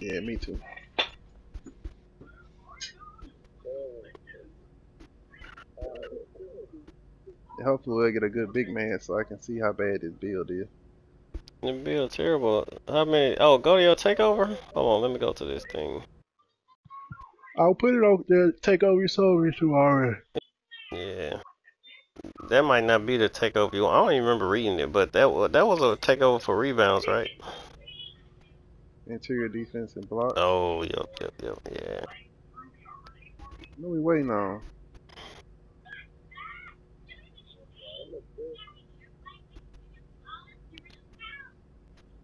Yeah, me too. Hopefully we'll get a good big man so I can see how bad this build is. The build terrible. How many? Oh, go to your takeover. Hold on, let me go to this thing. I'll put it over there. Take over your soul to already. Yeah. That might not be the takeover you want. I don't even remember reading it, but that was that was a takeover for rebounds, right? Interior defense and block. Oh, yep, yep, yep, yeah. What are we waiting on?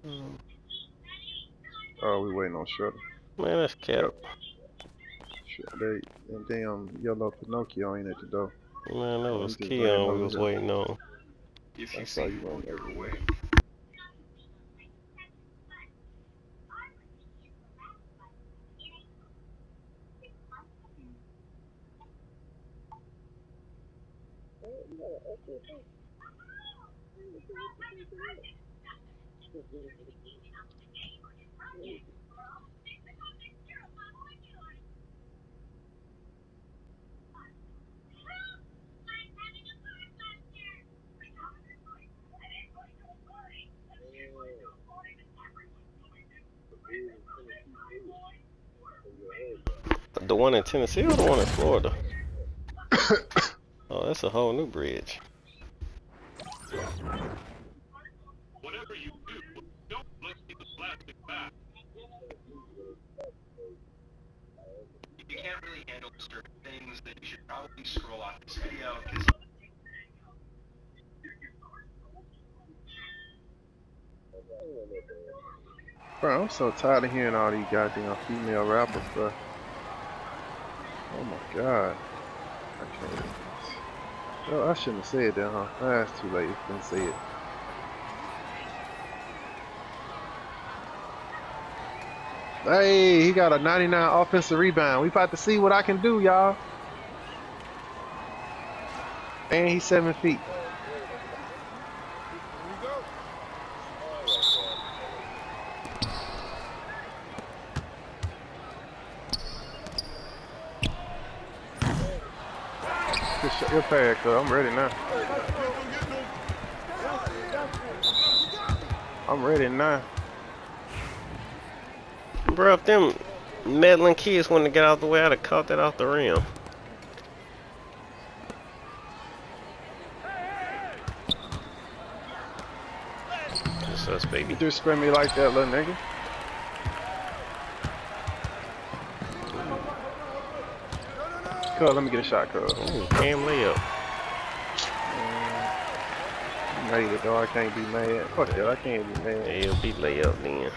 Hmm. Oh, we waiting on Shredder. Man, that's cap. They, and damn yellow Pinocchio ain't at the door. Man, that I'm was just Keon we was waiting on. If you That's all see you want. The one in Tennessee or the one in Florida? oh, that's a whole new bridge. Whatever you do, don't let the plastic back. If you can't really handle certain things, then you should probably scroll off this video because Bro, I'm so tired of hearing all these goddamn female rappers, bro. Oh my god. I can't. Oh, I shouldn't have said that, huh? Ah, That's too late. Didn't say it. Hey, he got a 99 offensive rebound. We about to see what I can do, y'all. And he's seven feet. Good shot. Cuz. I'm ready now. I'm ready now. Bro, if them meddling kids wanted to get out the way, I'd have caught that off the rim. What's us, baby? You disrespect me like that, little nigga. Cuz, let me get a shot, cuz. Ooh, cam layup. Mm. Made it, though. I can't be mad. Fuck that. I can't be mad. It'll be layup then.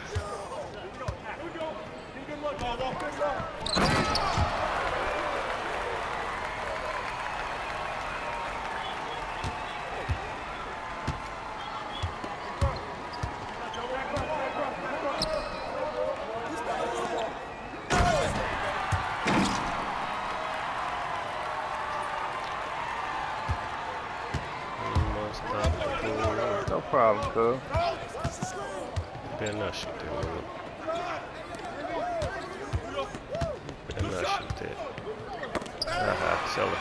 It.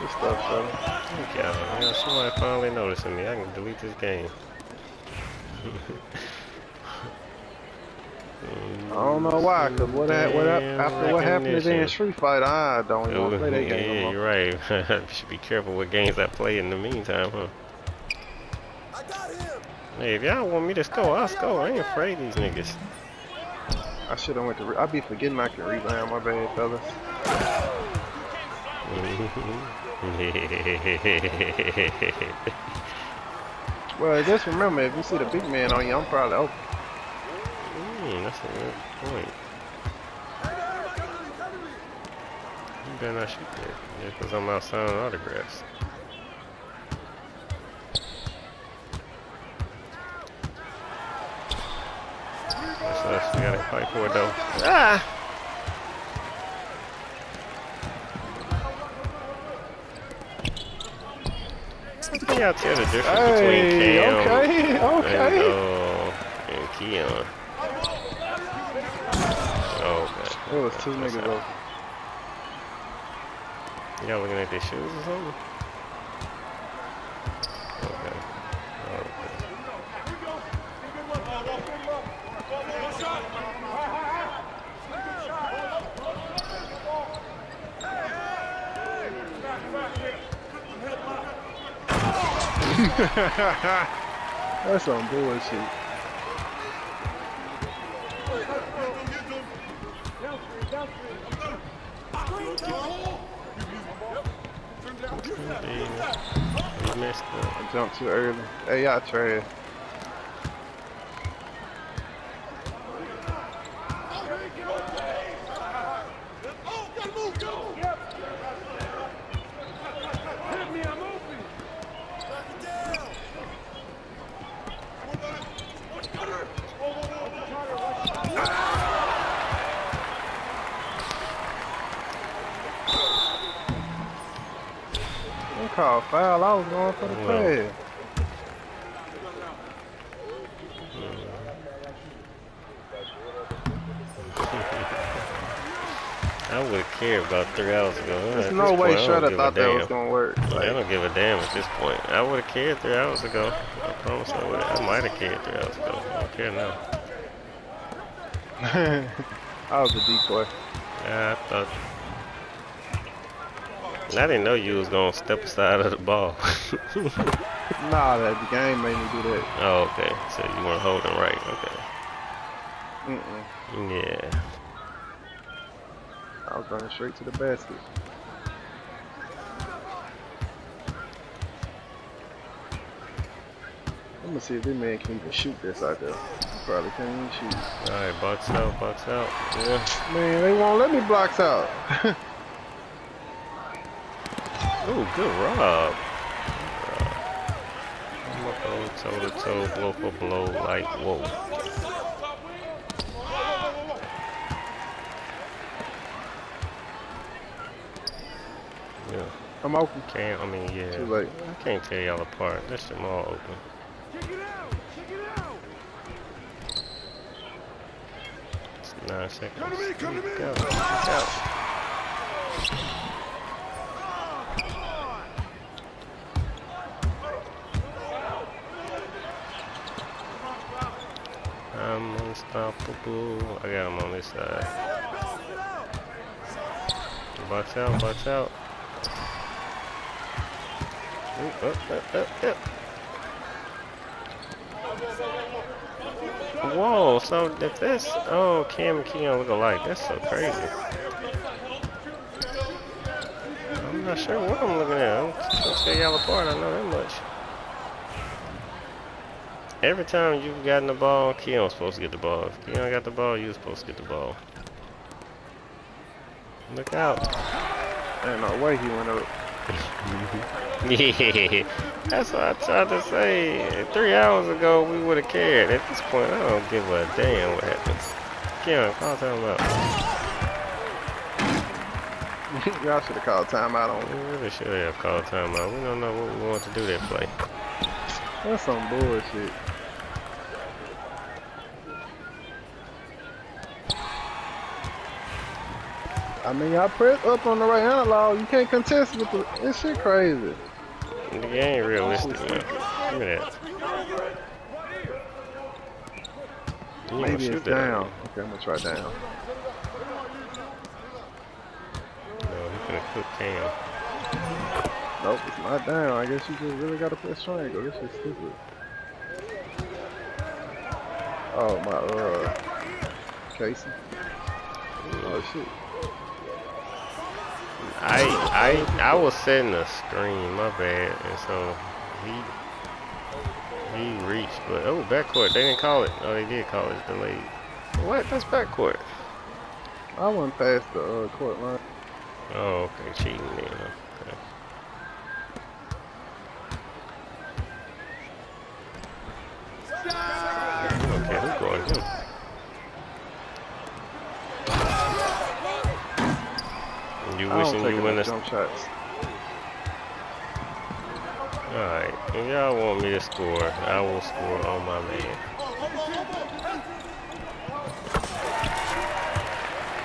Good stuff, brother. Thank y'all. Yeah, somebody finally noticing me. I can delete this game. I don't know why, cause what, hap- what after what happened in recognition. Street Fighter, I don't even want to play that game yeah, no you're right. Should be careful what games I play in the meantime, huh? Hey, if y'all want me to score, I'll score. I ain't afraid of these niggas. I should have went to. I be forgetting I can rebound. My bad, fellas. Well, just remember, if you see the big man on you, I'm probably open. Mm, that's a good point. You better not shoot that. Yeah, because I'm out signing autographs. That's us. We gotta fight for it though. Ah! Maybe I'll tell the hey, between Cam okay, okay. and, uh, Keon. Oh, God. It was two niggas, though. Y'all looking at their shoes or something? That's some bullshit. You missed it. I jumped too early. Hey, y'all trash. They called foul. I was going for the Well. pass. I would have cared about three hours ago. There's At no way I Shredder thought that was gonna work. I Like, don't give a damn at this point. I would have cared three hours ago. I promise I would. I might have cared three hours ago. I don't care now. I was a decoy. Yeah, I thought. I didn't know you was gonna step aside of the ball. Nah, that the game made me do that. oh, okay. So you weren't holding right. Okay. Mm-mm. Yeah. I was running straight to the basket. I'm gonna see if this man can even shoot this out there. He Probably can't even shoot. All right, box out, box out. Yeah. Man, they won't let me blocks out. Ooh, good rob. I'm gonna go toe to toe, blow for blow, like whoa. Yeah, I'm open. can't. I mean, yeah. Too late. I can't tear y'all apart. This shit all open. It's nine seconds. Come to me, come to me. Go, go. I'm unstoppable. I got him on this side. Watch out, watch out. Ooh, up, up, up, up. Whoa, so if this, oh, Cam and Keon look alike, that's so crazy. I'm not sure what I'm looking at. I'm gonna y'all apart, I know that much. Every time you've gotten the ball, Keon's supposed to get the ball. If Keon got the ball, you're supposed to get the ball. Look out. Ain't no way he went up. Yeah, that's what I tried to say. Three hours ago, we would have cared. At this point, I don't give a damn what happens. Keon, call time out. Y'all should have called timeout on We really should have called timeout. We don't know what we want to do that play. That's some bullshit. I mean, y'all press up on the right analog. You can't contest with the. This shit crazy. The game ain't realistic, man. Give me that. You Maybe it's that. down. Okay, I'm gonna try down. No, he finna cook Cam. Nope, it's not down. I guess you just really gotta press triangle. This is stupid. Oh my uh Casey. Oh shit. I I I was setting a screen, my bad, and so he he reached, but oh backcourt, they didn't call it. Oh, they did call it delayed. What? That's backcourt. I went past the uh, court line. Oh, okay, cheating then. Oh. wishing take you win enough this? jump shots. Alright, if y'all want me to score, I will score on my man.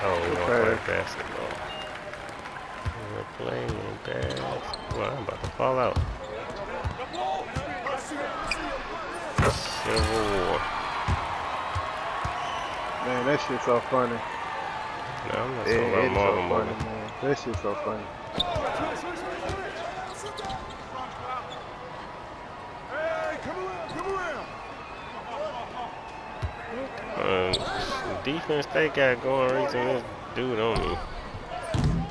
Oh, we don't Okay. play basketball. We're playing basketball. I'm about to fall out. Civil War. Man, that shit's so funny. No, I'm not It, talking about it's so funny, Movie. man. That shit's so funny. Um, defense they got going reason this dude on me.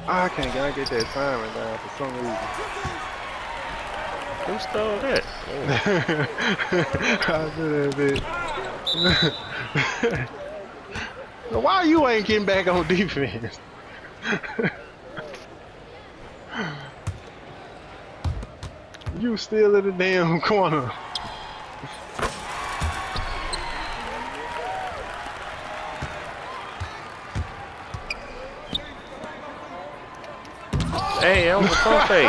I can't gotta get that timing down for some reason. Who stole that? I do that Why you ain't getting back on defense? you still in the damn corner. hey, that was a pump fake.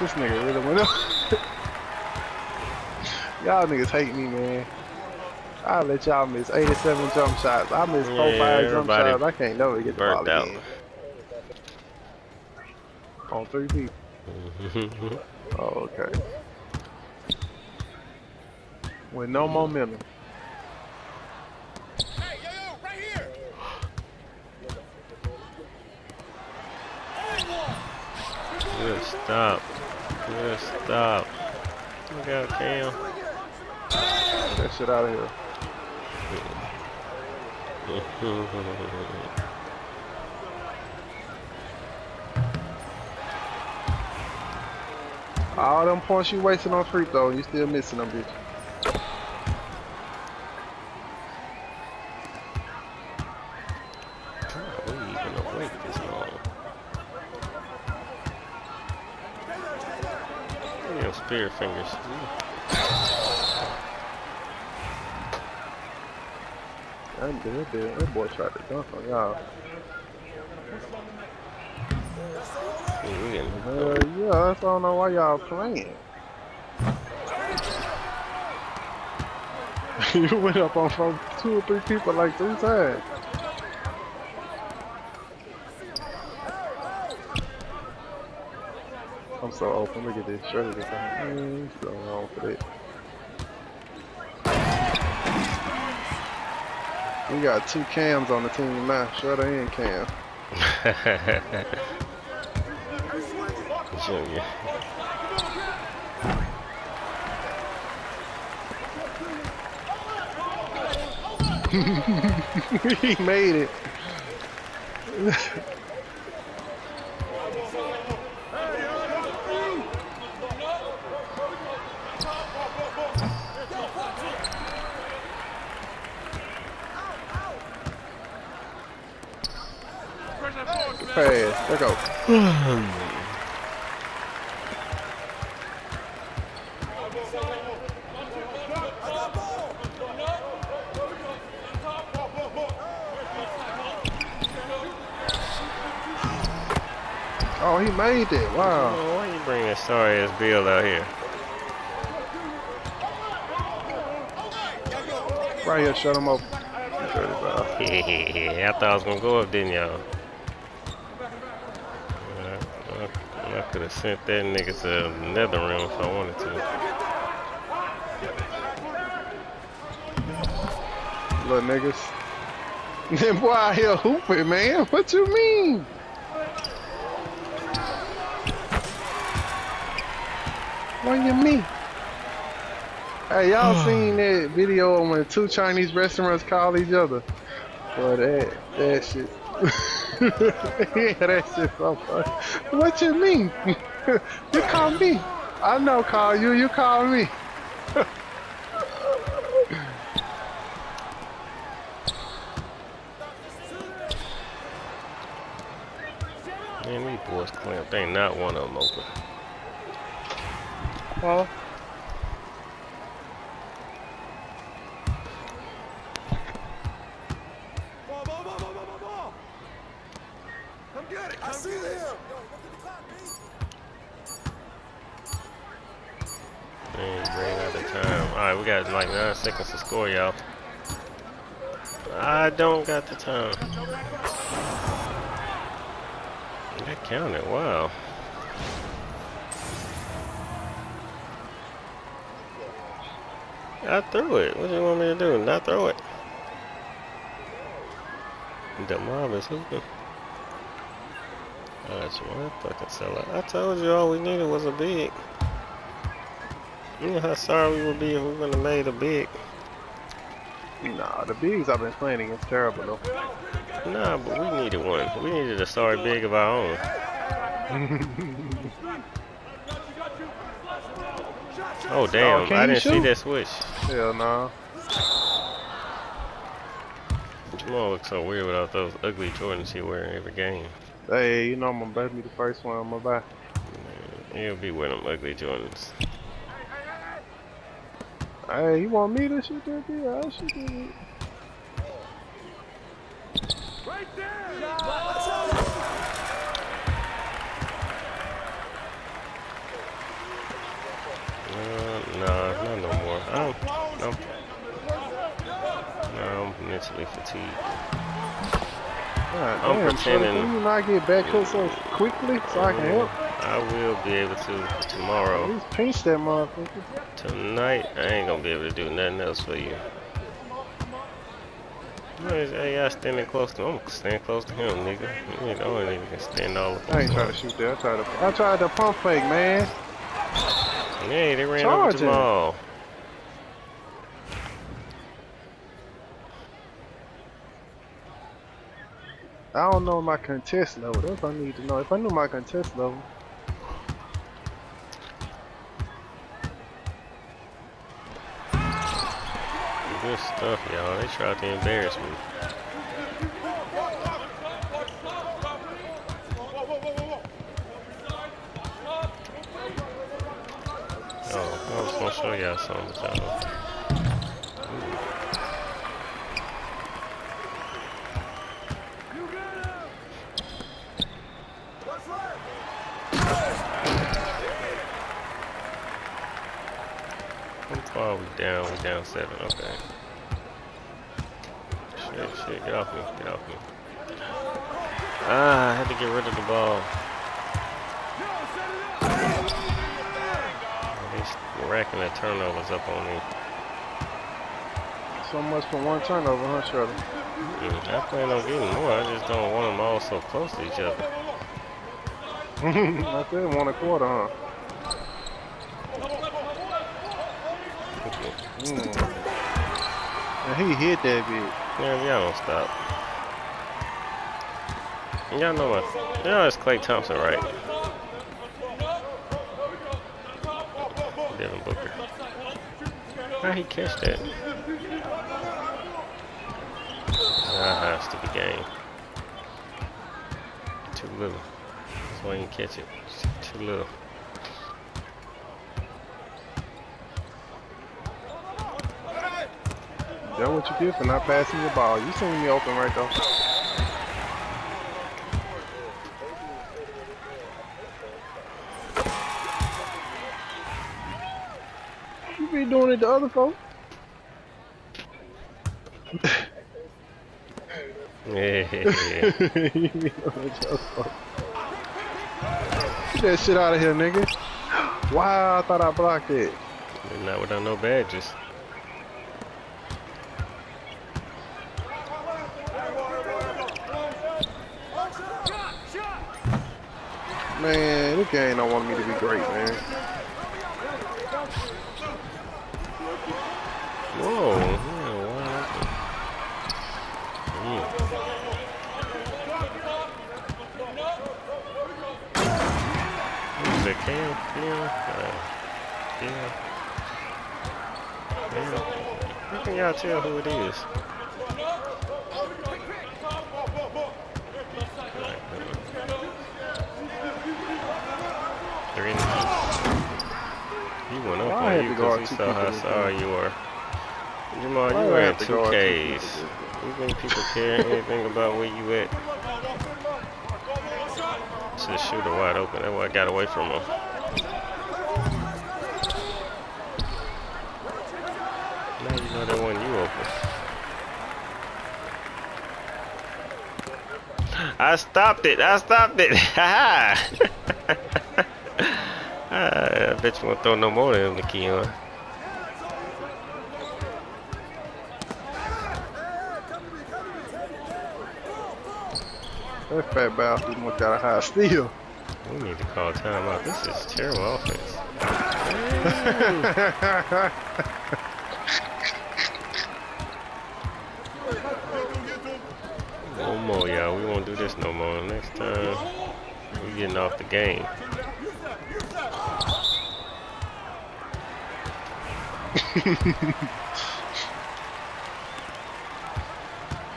This nigga really went up. Y'all niggas hate me, man. I'll let y'all miss 87 jump shots. I miss 4 Yeah, 5 jump shots. I can't never get the ball burnt out. again. On three people. Mm-hmm. Oh, okay. With no momentum. Good stop. Good stop. Look out, Cam. Get that shit out of here. All them points you wasting on free throw, you still missing them, bitch. we even That, that, that, that boy tried to dunk on y'all. Yeah, that's I don't know why y'all playing. you went up on from two or three people like three times. I'm so open. Look at this. Shredder this thing. Mm, so wrong for that. We got two cams on the team now. Shredder and Cam. Junior. he made it. Pass. Let go. Oh, he made it. Wow. Oh, why you bring that sorry ass Bill out here? Right here, shut him up. I thought I was gonna go up, didn't y'all? Uh, I, I could have sent that nigga to another room if I wanted to. Little niggas. Then boy out here hooping, man. What you mean? What you mean? Hey, y'all hmm. seen that video when two Chinese restaurants call each other? Boy, that that shit. yeah, that shit so funny. What you mean? you call me. I know call you, you call me. Man, these boys clamped. Ain't not one of them open. Huh? Man, ran out of time. Alright, we got like uh, nine seconds to score, y'all. I don't got the time. That counted, wow. I threw it. What do you want me to do? Not throw it. The mob is hooping. Fucking. I told you all we needed was a big. You know how sorry we would be if we would have made a big. Nah, the bigs I've been playing against terrible though. Nah, but we needed one. We needed a sorry big of our own. Oh damn! Oh, can I didn't see that switch. Hell nah. Jamal looks so weird without those ugly Jordans he wearing every game. Hey, you know I'm gonna bet me the first one I'm gonna buy. He'll be wearing them ugly Jordans. Hey, you want me to shoot that big? I'll shoot that big. Uh, nah, not no more. I'm, I'm, nah, I'm mentally fatigued. God I'm son, pretending- Can you not get back hook so quickly so I can help? I will be able to tomorrow. least pinch that motherfucker. Tonight, I ain't gonna be able to do nothing else for you. Hey, Hey, y'all standing close to him. I'm standing close to him, nigga. You ain't the only nigga can stand all of I ain't trying to shoot that. I tried to. I tried to pump fake, man. Hey, they ran Charge over. Jamal. I don't know my contest level. That's what I need to know. If I knew my contest level, Good stuff, y'all. They tried to embarrass me. Oh, I was gonna show y'all something, down? We down seven, okay. Shit, shit, get off me, get off me. Ah, I had to get rid of the ball. He's racking the turnovers up on me. so much for one turnover, huh, Shredder? Mm, I plan on getting more, I just don't want them all so close to each other. I said one a quarter, huh? Mm. He hit that bitch. Yeah, y'all don't stop. Y'all know what? Y'all it's Klay Thompson, right? Devin Booker. How he catch that? Ah, stupid game. Too little. That's why you didn't catch it. Too little. That's what you get for not passing your ball. You seen me open right though. You be doing it to other folks. Yeah. You be doing it to other folks. Get that shit out of here, nigga. Wow, I thought I blocked it. Not without no badges. Man, this game don't want me to be great, man. Whoa. Yeah. Mm. Cam? Uh, Cam? Cam? How can y'all tell who it is? They're in the He went up Why I on had Oh, you to because he saw how sorry you were. Jamal, you do I wearing have two guard two Ks. You think people care anything about where you at? That's the shooter wide open. That's why I got away from him. Now you know that one you open. I stopped it. I stopped it. Ha I bet you won't throw no more than the key on. That fat bastard must got a high steal. We need to call time out. This is terrible offense. No more, y'all. We won't do this no more. Next time, we getting off the game. Where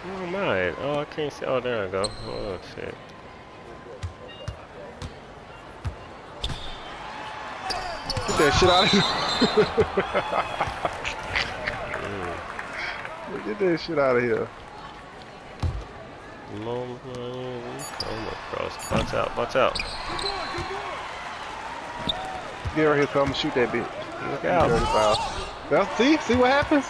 am I? Oh, I can't see. Oh, there I go. Oh, shit. Get that shit out of here. Get that shit out of here. Moment, come across. Watch out, watch out. Get right here, come shoot that bitch. Look out. Well, see, see what happens?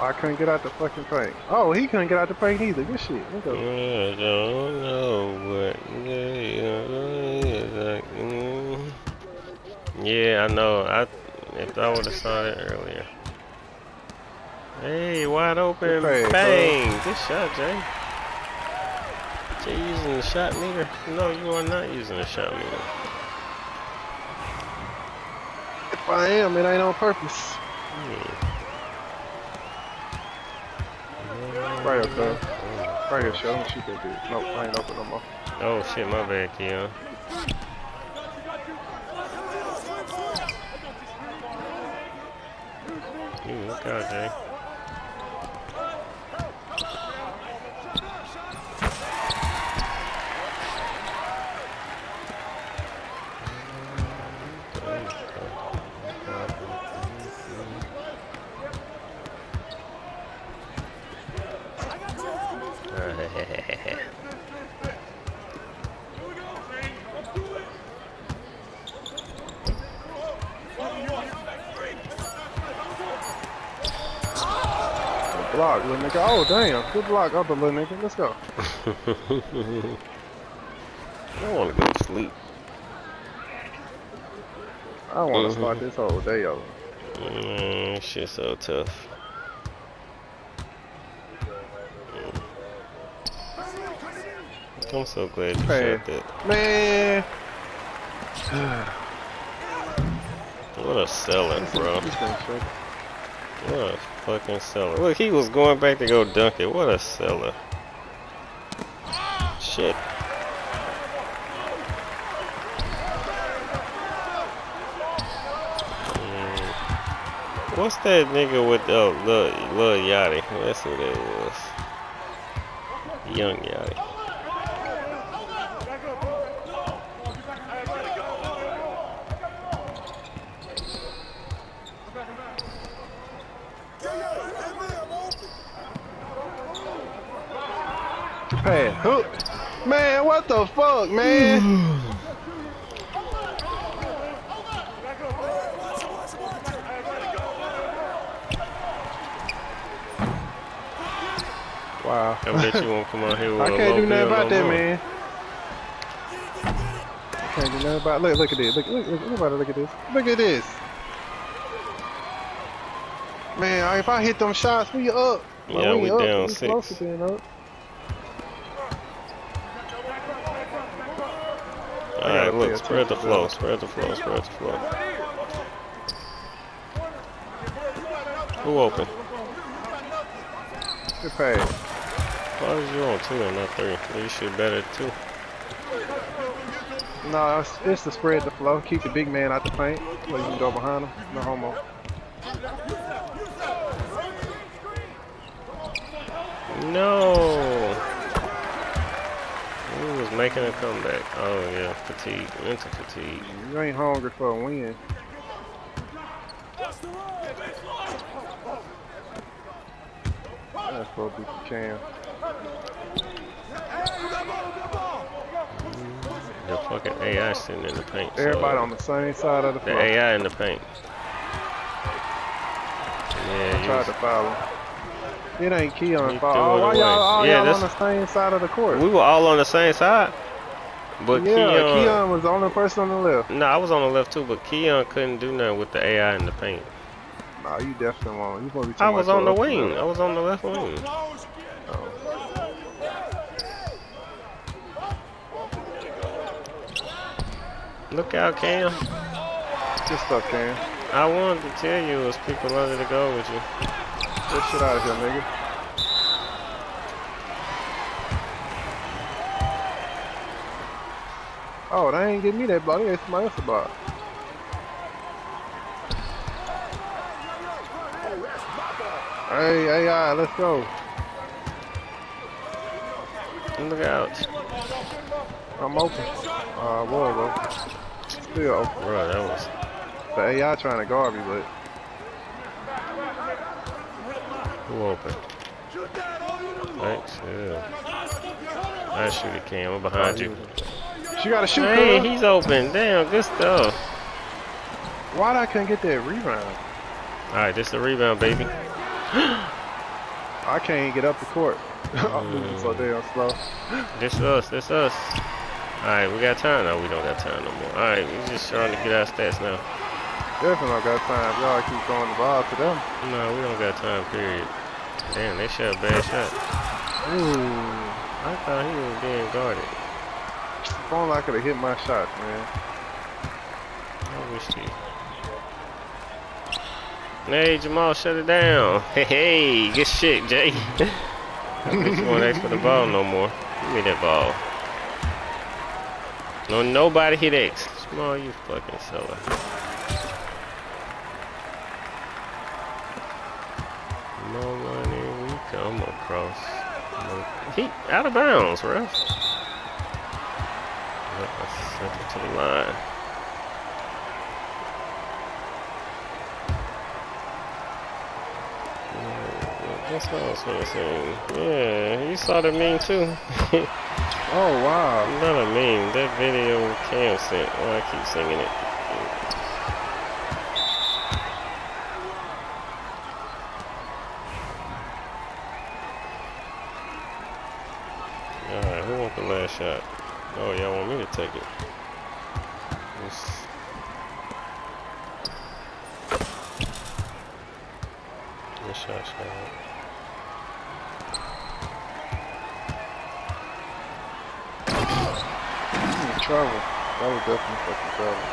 I couldn't get out the fucking paint. Oh, he couldn't get out the paint either. Good shit. Let's go. I don't know what Yeah, I know. I if I would have saw it earlier. Hey, wide open. Good Bang! Good shot, Jay. Jay using the shot meter? No, you are not using the shot meter. If I am, it ain't on purpose. Right up there. Right here, show. Don't shoot that bitch. Nope, I ain't open no more. Oh shit, my bad, Keon. Ooh, look out, Jay. Block, little nigga. Oh, damn. Good block, other little nigga. Let's go. I don't want to go to sleep. I want to Mhm. start this whole day over. Mm, shit so tough. I'm so glad you Hey. said that. Man. What a seller, bro. What a fucking seller. Look, he was going back to go dunk it. What a seller. Shit. Mm. What's that nigga with the oh, Lil, Lil? That's who that was. Young Yachty. Hey, who? Man, what the fuck, man? wow. I bet you won't come out here with I a can't do nothing about no that, more. man. Can't do nothing about. Look, look at this. Look, look, look, everybody look at this. Look at this. Man, if I hit them shots, we up. Well, Yeah, we, we up. down we six. close to being up. Alright, gotta look, spread the attention flow, spread the flow, spread the flow. Who open? Good pass. Why is you on two and not three? You should bet at two. No, it's, it's to spread the flow. Keep the big man out the paint. So you can go behind him. No homo. No! making a comeback. Oh yeah, fatigue, mental fatigue. You ain't hungry for a win. That's supposed to be the champ. The fucking AI sitting in the paint. Everybody so on the same side of the. The floor. AI in the paint. Yeah. I tried to follow. It ain't Keon He fault. Oh, why y'all all Yeah, y'all on the same side of the court? we were all on the same side. But yeah, Keon, Keon was the only person on the left. no, I was on the left too, but Keon couldn't do nothing with the AI in the paint. Nah, you definitely won't. You be I was on the wing. I was on the left wing. Look out, Cam. Good stuff, Cam. I wanted to tell you it was people under the goal with you. Get shit out of here, nigga. Oh, they ain't give me that block. They gave somebody else a block. Hey, AI, let's go. Look out. I'm open. Uh, was open. Still open. Bro, that was The AI trying to guard me, but who open? Thanks, yeah. I shoot it, Cam. Behind you. she got to shoot. Hey, he's open. Damn, good stuff. Why'd I couldn't get that rebound? Alright, this the rebound, baby. I can't get up the court. I'm moving so damn slow. This us, this us. Alright, we got time? No, we don't got time no more. Alright, we just trying to get our stats now. Definitely don't got time. Y'all keep throwing the ball to them. No, we don't got time, period. Damn, they shot a bad shot. Ooh. I thought he was being guarded. If only I could have hit my shot, man. I wish he. Hey, Jamal, shut it down. Hey, hey, good shit, Jay. I bet you won't ask for the ball no more. Give me that ball. No, nobody hit X. Jamal, you fucking seller. More money we come across. He out of bounds, ref. Yep, sent it to the line. That's what I was gonna say. Yeah, you saw the meme too. Oh, wow. Not a meme. That video Cam sent. Oh, I keep singing it. Trouble. That was definitely fucking trouble.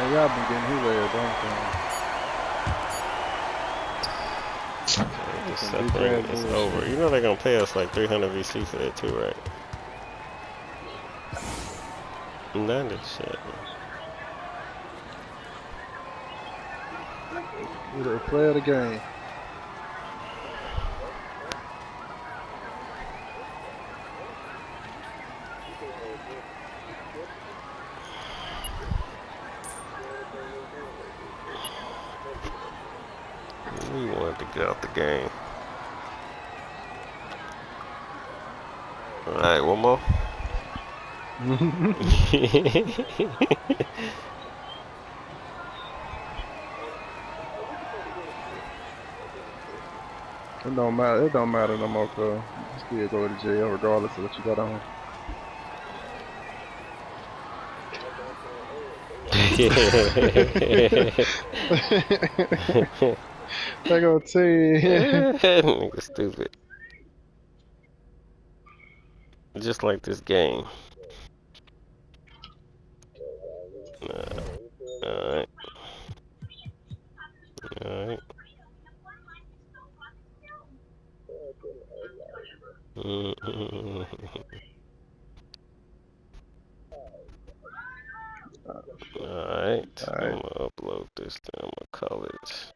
Oh, y'all been getting his ass, don't This Some stuff big it's over. You know they're gonna pay us like 300 VC for that too, right? None of this shit. The player of the game. We wanted to get out the game. Alright, one more. It don't matter. It don't matter no more, cause you still go to jail regardless of what you got on. They gonna tell you. Nigga stupid. Just like this game. Alright. Alright. Alright, I'm gonna upload this, then I'm gonna call it.